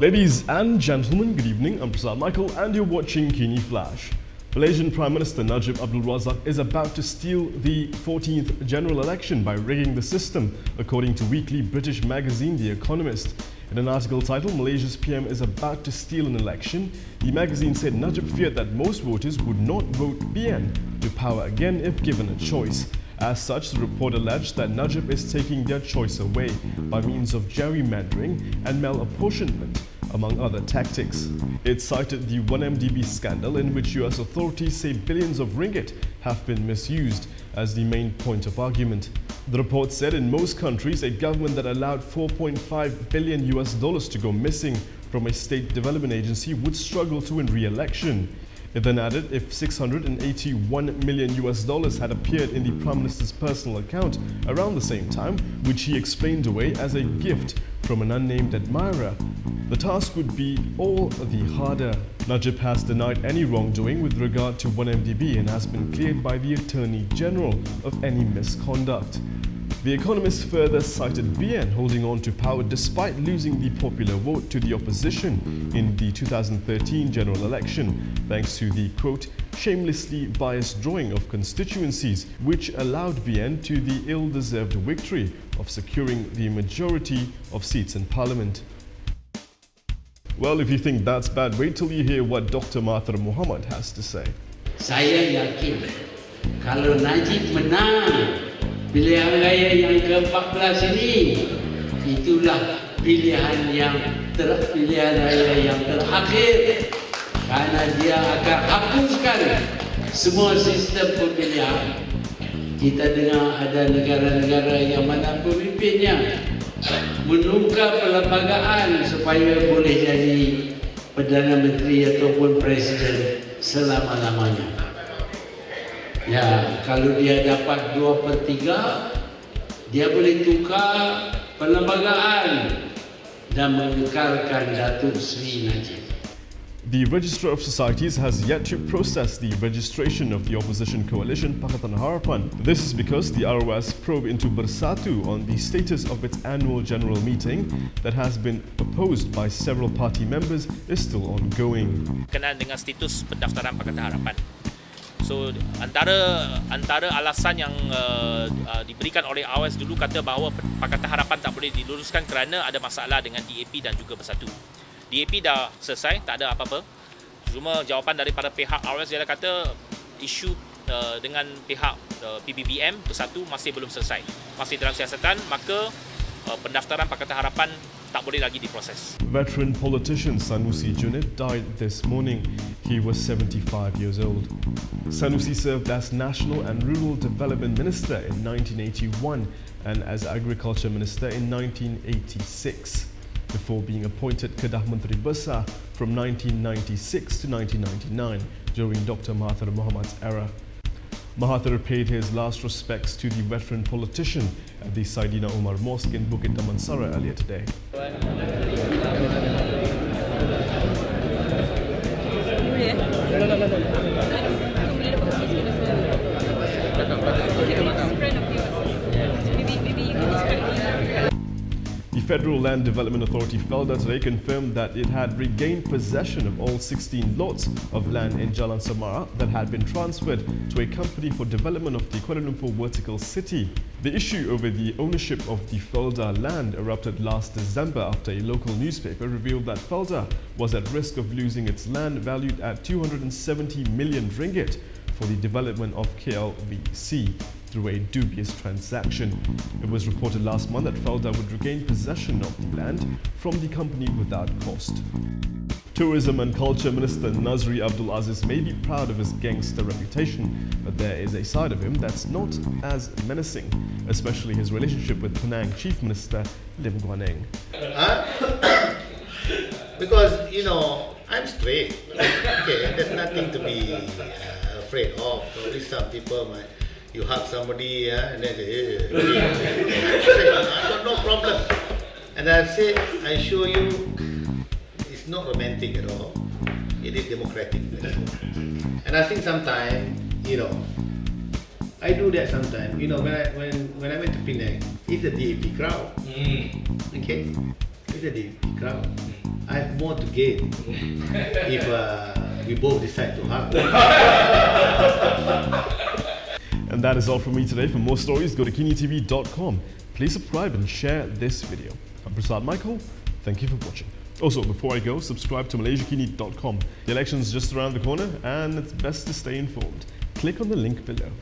Ladies and gentlemen, good evening. I'm Prasad Michael and you're watching Kini Flash. Malaysian Prime Minister Najib Abdul Razak is about to steal the 14th general election by rigging the system, according to weekly British magazine The Economist. In an article titled Malaysia's PM is about to steal an election, the magazine said Najib feared that most voters would not vote BN to power again if given a choice. As such, the report alleged that Najib is taking their choice away by means of gerrymandering and malapportionment among other tactics. It cited the 1MDB scandal in which US authorities say billions of ringgit have been misused as the main point of argument. The report said in most countries, a government that allowed 4.5 billion US dollars to go missing from a state development agency would struggle to win re-election. It then added if 681 million US dollars had appeared in the Prime Minister's personal account around the same time, which he explained away as a gift from an unnamed admirer, the task would be all the harder. Najib has denied any wrongdoing with regard to 1MDB and has been cleared by the Attorney General of any misconduct. The Economist further cited BN holding on to power despite losing the popular vote to the opposition in the 2013 general election, thanks to the quote, shamelessly biased drawing of constituencies, which allowed BN to the ill-deserved victory of securing the majority of seats in parliament. Well, if you think that's bad, wait till you hear what Dr. Mahathir Mohamad has to say. Saya yakin kalau Najib menang pilihan raya yang ke-14 ini itulah pilihan yang ter pilihan raya yang terakhir karena dia akan hapuskan semua sistem pemilihan kita dengar ada negara-negara yang mana pemimpinnya menungkap perlembagaan supaya boleh jadi Perdana Menteri ataupun Presiden selama-lamanya. Ya, kalau dia dapat dua per tiga, dia boleh tukar perlembagaan dan mengekalkan Datuk Sri Najib. The Register of Societies has yet to process the registration of the opposition coalition Pakatan Harapan. This is because the ROS probe into Bersatu on the status of its annual general meeting that has been opposed by several party members is still ongoing. Kenal dengan status pendaftaran Pakatan Harapan. So antara antara alasan yang uh, uh, diberikan oleh AWS dulu kata bahawa Pakatan Harapan tak boleh diluruskan kerana ada masalah dengan DAP dan juga Bersatu. DAP dah selesai, tak ada apa-apa. Cuma jawapan daripada pihak AWS dia kata isu uh, dengan pihak uh, PBBM Bersatu masih belum selesai. Masih dalam siasatan, maka uh, pendaftaran Pakatan Harapan tak boleh lagi diproses. Veteran politician Sanusi Junid died this morning. He was 75 years old. Sanusi served as National and Rural Development Minister in 1981 and as Agriculture Minister in 1986 before being appointed Kedah Menteri Besar from 1996 to 1999 during Dr. Mahathir Mohamad's era. Mahathir paid his last respects to the veteran politician at the Saidina Umar Mosque in Bukit Damansara earlier today. Federal Land Development Authority Felda today confirmed that it had regained possession of all 16 lots of land in Jalan Semarak that had been transferred to a company for development of the Kuala Lumpur Vertical City. The issue over the ownership of the Felda land erupted last December after a local newspaper revealed that Felda was at risk of losing its land valued at 270 million ringgit for the development of KLVC through a dubious transaction. It was reported last month that Felda would regain possession of the land from the company without cost. Tourism and Culture Minister Nazri Abdul Aziz may be proud of his gangster reputation, but there is a side of him that's not as menacing, especially his relationship with Penang Chief Minister Lim Guan Eng. Huh? because, you know, I'm straight. Okay, there's nothing to be uh, afraid of. Probably some people might you hug somebody yeah, and then say, hey, hey. I got no problem. And I said, I assure you, it's not romantic at all. It is democratic. And I think sometimes, you know, I do that sometimes. You know, when I when when I went to Penang, it's a DAP crowd. Mm. Okay, a DAP crowd. I have more to gain if uh, we both decide to hug. And that is all from me today. For more stories, go to kinitv.com. Please subscribe and share this video. I'm Prasad Michael. Thank you for watching. Also, before I go, subscribe to malaysiakini.com. The election's just around the corner and it's best to stay informed. Click on the link below.